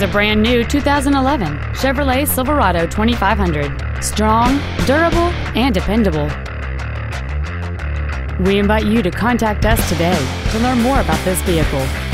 is a brand new 2011 Chevrolet Silverado 2500. Strong, durable, and dependable. We invite you to contact us today to learn more about this vehicle.